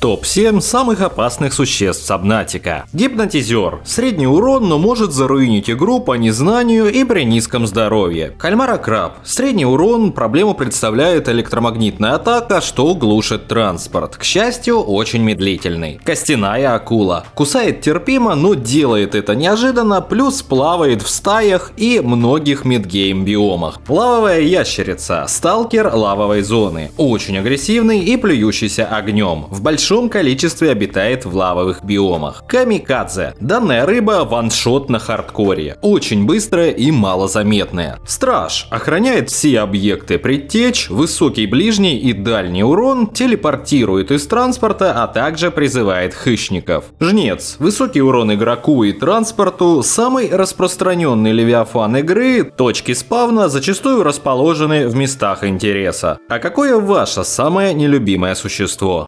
Топ-7 самых опасных существ Subnautica. Гипнотизер. Средний урон, но может заруинить игру по незнанию и при низком здоровье. Кальмаро-краб. Средний урон, проблему представляет электромагнитная атака, что глушит транспорт. К счастью, очень медлительный. Костяная акула. Кусает терпимо, но делает это неожиданно, плюс плавает в стаях и многих midgame биомах. Лавовая ящерица. Сталкер лавовой зоны. Очень агрессивный и плюющийся огнем. В большом большом количестве обитает в лавовых биомах. Камикадзе. Данная рыба one shot на хардкоре. Очень быстрая и малозаметная. Страж. Охраняет все объекты предтеч, высокий ближний и дальний урон, телепортирует из транспорта, а также призывает хищников. Жнец. Высокий урон игроку и транспорту, самый распространенный левиафан игры, точки спавна зачастую расположены в местах интереса. А какое ваше самое нелюбимое существо?